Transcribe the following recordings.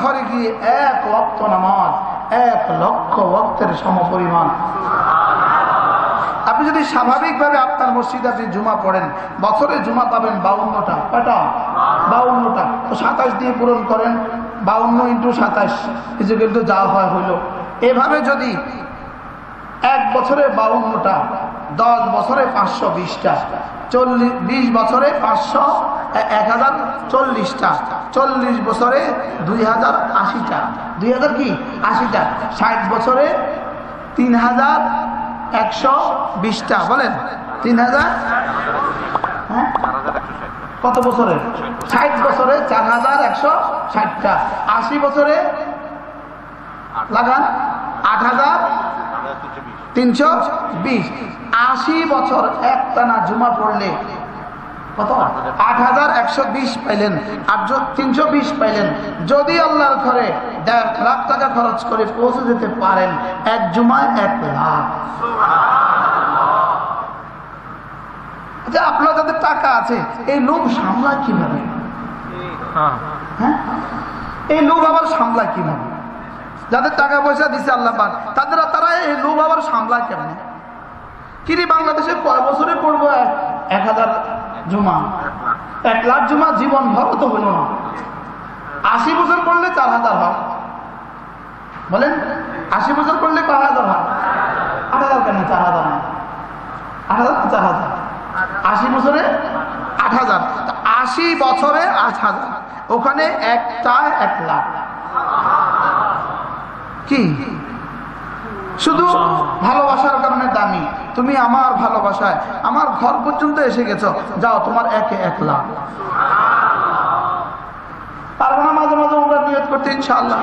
ঘরে গিয়ে এক লক্ষ নামাজ, এক লক্ষ ওক্তের সমপরিমাণ। আপনি যদি স্বাভাবিকভাবে আপনার মসজিদে আপনি জুমা পড়েন, বছরে জুমা পাবেন বাউন্নটা কটা বাউন্নটা। তো সাতাশ দিয়ে পূরণ করেন, বাউন্ন ইন্টু সাতাশ কিছু কিন্তু যা হয় হইল। এভাবে যদি এক বছরে বাউন্নটা, দশ বছরে পাঁচশো বিশটা, চল্লিশ, বিশ বছরে পাঁচশো এক হাজার চল্লিশটা, চল্লিশ বছরে দুই হাজার আশিটা। দুই হাজার কি? আশিটা। ষাট বছরে তিন হাজার একশো বিশটা। বলেন, তিন হাজার? হ্যাঁ? কত বছরে? ষাট বছরে চার হাজার একশো ষাটটা। আশি বছরে লাগান, আট হাজার তিনশো বিশ। আশি বছর একটানা জুমা পড়লে কত আট হাজার? একশো বিশ পাইলেন আর তিনশো বিশ পাইলেন। যদি আল্লাহর ঘরে দেড় লাখ টাকা খরচ করে পৌঁছে যেতে পারেন এক জুমায় এক লাখ আচ্ছা আপনার যাদের টাকা আছে এই লোভ সামলায় কীভাবে? হ্যাঁ। এই লোভ আবার সামলায় কীভাবে? যাদের টাকা পয়সা দিছে আল্লাহ পাক তাদের তারা এই লোভ আবার সামলায় কেমনে? কিরি বাংলাদেশে কয় বছরে পড়ব? এক হাজার জমা। এক লাখ জমা জীবন ভালো তো হলো না। আশি বছর করলে চার হাজার হয় বলেন, আশি বছর করলে কয় হাজার হয় আট হাজার কেন? চার হাজার হয় আট হাজার চার হাজার। আশি বছরে আট হাজার। আশি বছরে আট হাজার। ওখানে একটা এক লাখ। কি? শুধু ভালোবাসার কারণে দামি। তুমি আমার ভালোবাসায়, আমার ঘর পর্যন্ত এসে গেছো। যাও, তোমার একে এক লাখ পারব না মাঝে মাঝে আমরা নিয়ত করতে, ইনশাআল্লাহ।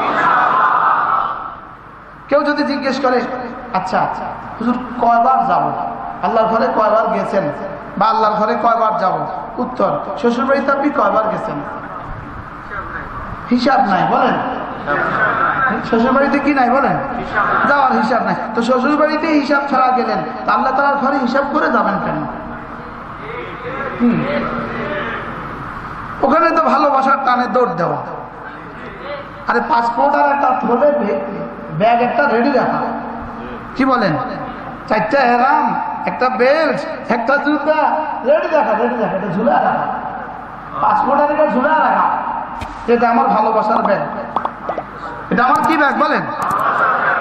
কেউ যদি জিজ্ঞেস করে আচ্ছা হুজুর, কয়বার যাব? আল্লাহর ঘরে কয়বার গেছেন? বা আল্লাহর ঘরে কয়বার যাব? উত্তর শ্বশুর বাড়িতে আপনি কয়বার গেছেন? হিসাব নাই, বলেন। শ্বশুর বাড়িতে কি নাই বলেন? যাওয়ার হিসাব নাই। তো শ্বশুর বাড়িতে হিসাব ছাড়া গেলেন আল্লাহ তালার ঘরে হিসাব করে যাবেন কেন? ওখানে তো ভালোবাসার টানে দৌড় দেওয়া। আরে পাসপোর্ট আর একটা ধরে ব্যাগ একটা রেডি রাখা। কি বলেন? চারটা এরাম, একটা বেল্ট একটা জুতা রেডি রাখা রেডি রাখা, এটা ঝুলা রাখা। পাসপোর্ট আর এটা ঝুলা রাখা। এটা আমার ভালোবাসার ব্যাগ এটা আমার কি ব্যাগ বলেন?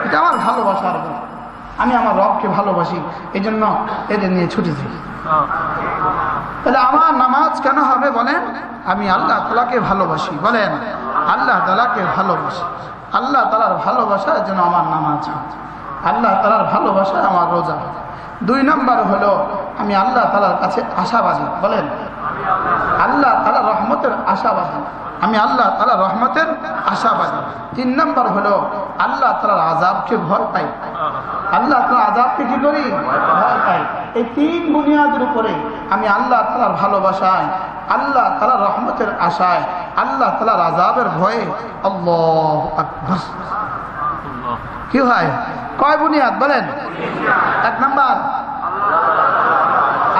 এটা আমার ভালোবাসার ব্যাগ। আমি আমার রবকে ভালোবাসি এই জন্য এদের নিয়ে ছুটেছি তাহলে আমার নামাজ কেন হবে বলেন? আমি আল্লাহ তালাকে ভালোবাসি, বলেন। আল্লাহ তালাকে ভালোবাসি। আল্লাহ তালার ভালোবাসার জন্য আমার নামাজ আল্লাহ তালার ভালোবাসায় আমার রোজা দুই নম্বর হলো, আমি আল্লাহ তালার কাছে আশাবাদী, বলেন। আল্লাহ তালা রহমতের আশাবাদী। আমি আল্লাহ তালা রহমতের আশাবাদী তিন নম্বর হলো, আল্লাহ তালার আজাবকে ভয় পাই আল্লাহ তালা আজাবকে কি করি? ভয় পাই এই তিন বুনিয়াদের উপরে আমি আল্লাহ তালার ভালোবাসায়, আল্লাহ তালার রহমতের আশায়, আল্লাহ তালার আজাবের ভয়ে আল্লাহ কি হয়? কয় বুনিয়াদ বলেন? এক নাম্বার।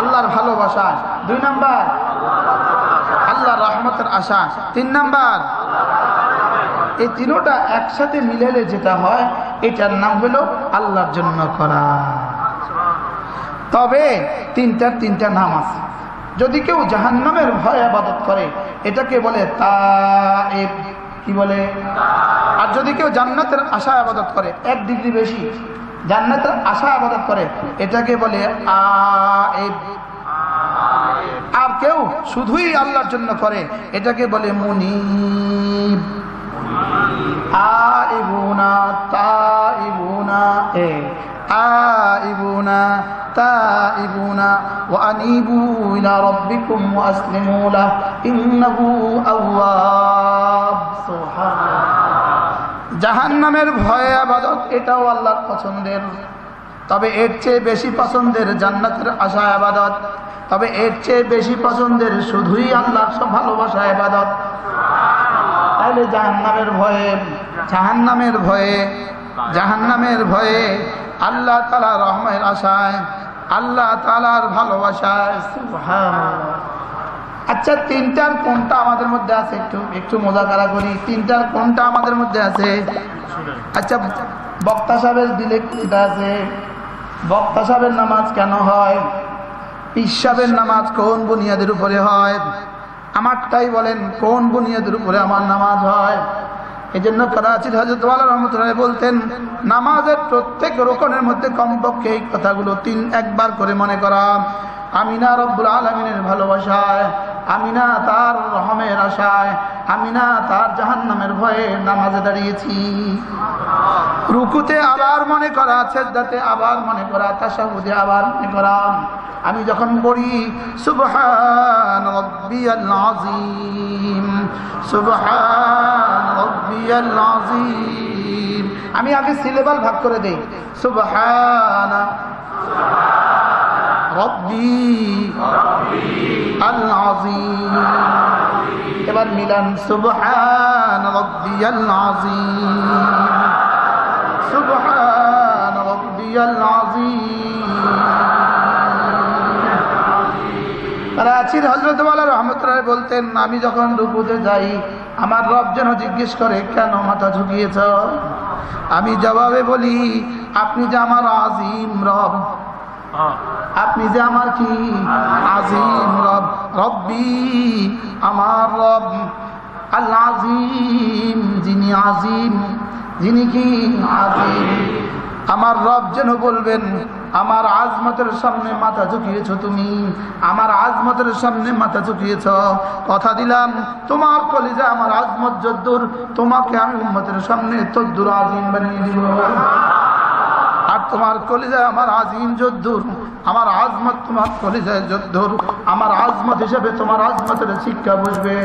আল্লাহর ভালোবাসা দুই নাম্বার। আল্লাহ রহমতের আশা তিন নাম্বার। এই তিনোটা একসাথে মিলেলে যেটা হয়, এটার নাম হলো আল্লাহর জন্য করা। তবে তিনটার তিনটা নাম আছে। যদি কেউ জাহান্নামের ভয় আবাদত করে, এটাকে বলে তা কি বলে? আর যদি কেউ জান্নাতের আশা আবাদত করে, এক ডিগ্রি বেশি, জান্নাতের আশা আবাদত করে, এটাকে বলে আর কেউ শুধুই আল্লাহর জন্য করে, এটাকে বলে মুনিব। আইবুনা তাইবুনা এ আইবুনা তাইবুনা وأنيبوا إلى ربكم وأسلموا له إنه أواب سبحان জাহান্নামের ভয়ে আবাদত এটাও আল্লাহর পছন্দের তবে এর চেয়ে বেশি পছন্দের জান্নাতের আশা আবাদত তবে এর চেয়ে বেশি পছন্দের শুধুই আল্লাহর সব ভালোবাসা আবাদত তাহলে জাহান্নামের ভয়ে জাহান্নামের ভয়ে জাহান্নামের ভয়ে আল্লাহ তালা রহমের আশায়, আল্লাহ তালার ভালোবাসায় আচ্ছা তিনটার কোনটা আমাদের মধ্যে আছে? একটু একটু মোজাকারা করি তিনটার কোনটা আমাদের মধ্যে আছে? আচ্ছা বক্তা সাহেবের দিলে কোনটা আছে। বক্তা সাহেবের নামাজ কেন হয়? পিসাবের নামাজ কোন বুনিয়াদের উপরে হয়? আমারটাই বলেন, কোন বুনিয়াদের উপরে আমার নামাজ হয়? এই জন্য করাচির হজরত রহমতুল্লাহ বলতেন, নামাজের প্রত্যেক রোকনের মধ্যে কমপক্ষে এই কথাগুলো তিন একবার করে মনে করা। আমিনা রব্বুল আলমিনের ভালোবাসায়। আমিনা তার রহমের আশায়, আমিনা তার জাহান নামের ভয়ে নামাজে দাঁড়িয়েছি। রুকুতে আবার মনে করা ছেদাতে আবার মনে করা তাসাহুদে আবার মনে করা। আমি যখন পড়ি সুবহান রব্বিয়াল আযীম সুবহান রব্বিয়াল আযীম আমি আগে সিলেবাল ভাগ করে দেই। সুবহান এবার মিলান সুবহান রহমতুল্লাহ বলতেন, আমি যখন রুকুতে যাই, আমার রব যেন জিজ্ঞেস করে, কেন মাথা ঝুঁকিয়েছ? আমি জবাবে বলি, আপনি যে আমার আজিম রব আপনি যে আমার কি আজিম রব? রব্বি, আমার রব আল্লাহ আজিম যিনি আজিম, যিনি কি আজিম? আমার রব যেন বলবেন, আমার আজমতের সামনে মাথা ঝুঁকিয়েছ তুমি, আমার আজমতের সামনে মাথা ঝুঁকিয়েছ। কথা দিলাম, তোমার কলিজা আমার আজমত যদ্দুর, তোমাকে আমি উম্মতের সামনে তদ্দুর আজিম বানিয়ে দিব। তোমার কলিজায় আমার আজিম যদ্দুর আমার আজমত তোমার কলিজায় যদ্দুর। আমার আজমত হিসেবে তোমার আজমতের শিক্ষা বুঝবে।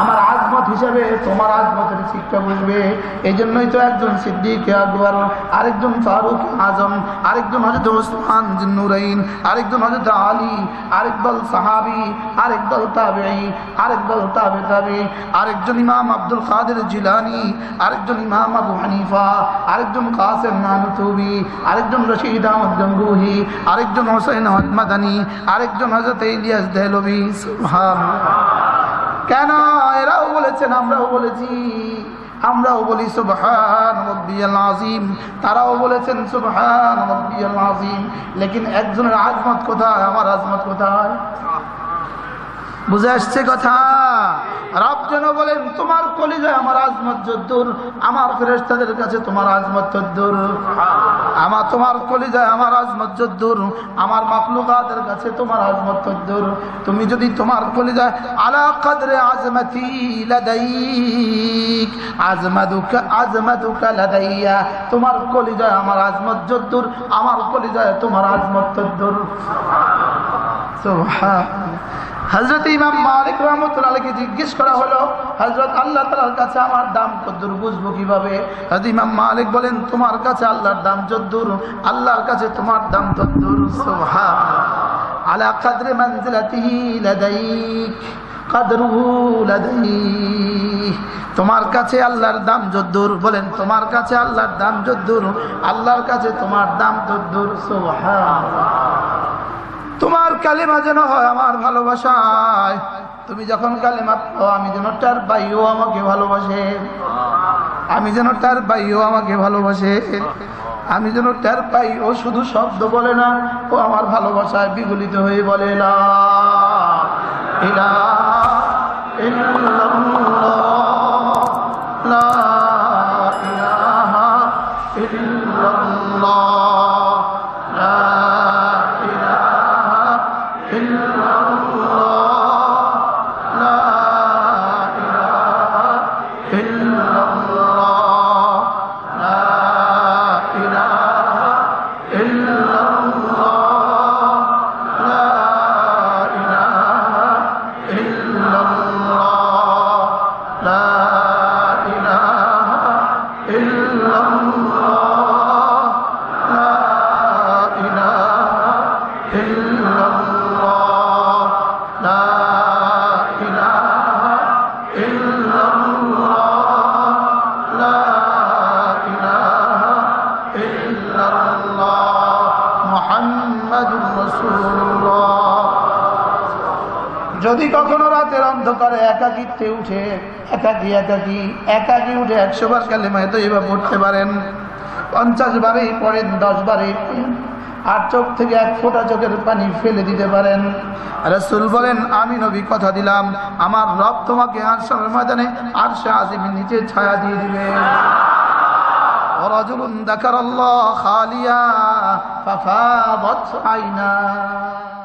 আমার আজমত হিসেবে তোমার আজমতের শিক্ষা বুঝবে। এই জন্যই তো একজন সিদ্দিক আকবর, আরেকজন ফারুক আজম, আরেকজন হজরত ওসমান নুরাইন, আরেকজন হজরত আলী, আরেক দল সাহাবি, আরেক দল তাবেই আরেক দল তাবে তাবে, আরেকজন ইমাম আব্দুল কাদের জিলানি, আরেকজন ইমাম আবু হানিফা, আরেকজন কাসেম নানুতুবি আরেকজন রশিদ আহমদ গঙ্গুহি, আরেকজন হোসেন আহমদ মাদানি, আরেকজন হজরত ইলিয়াস দেহলবি কেন? এরাও বলেছেন, আমরাও বলেছি। আমরাও বলি, সুবহান তারাও বলেছেন, সুবহান লেকিন একজনের আজমত কোথায়? আমার আজমত কোথায়? বুঝে আসছে কথা? রব যেন বলেন, তোমার কলিজায় আমার আজমত যদ্দুর, আমার ফেরেস্তাদের কাছে তোমার আজমত যদ্দুর। আমার তোমার কলিজায় আমার আজমত যদ্দুর, আমার মাকলুকাদের কাছে তোমার আজমত যদ্দুর। তুমি যদি তোমার কলিজায়, আলা কাদরে আজমতি লাদাইক, আজমাদুকা আজমাদুকা লাদাইয়া, তোমার কলিজায় আমার আজমত যদ্দুর, আমার কলিজায় তোমার আজমত যদ্দুর। সুবহান হজরত ইমাম মালিক রহমতুল্লাহকে জিজ্ঞেস করা হলো হজরত আল্লাহ তালার কাছে আমার দাম কদ্দুর বুঝব কীভাবে? হজরত ইমাম মালিক বলেন, তোমার কাছে আল্লাহর দাম যদ্দুর আল্লাহর কাছে তোমার দাম তদ্দুর আলা কাদরে তোমার কাছে আল্লাহর দাম যদ্দুর বলেন, তোমার কাছে আল্লাহর দাম যদ্দুর আল্লাহর কাছে তোমার দাম তদ্দুর সোহা তোমার কালিমা যেন হয় আমার ভালোবাসায়। তুমি যখন কালিমা পাও আমি যেন তার বাইও আমাকে ভালোবাসে। আমি যেন তার বাইও আমাকে ভালোবাসে। আমি যেন তার পাই ও শুধু শব্দ বলে না ও আমার ভালোবাসায় বিগলিত হয়ে বলে না ইলাহা ইল্লাল্লাহ, করে একাকিত্বে উঠে একাকি একাকি একাকি উঠে একশো বার কালেমা তো এবার পড়তে পারেন পঞ্চাশ বারে পড়েন দশ বারে পড়েন আর চোখ থেকে এক ফোঁটা চোখের পানি ফেলে দিতে পারেন রসুল বলেন আমি নবী কথা দিলাম আমার রব তোমাকে আর সময় ময়দানে আর সে আসিমের নিচে ছায়া দিয়ে দিবে ورجل ذكر الله خاليا ففاضت عيناه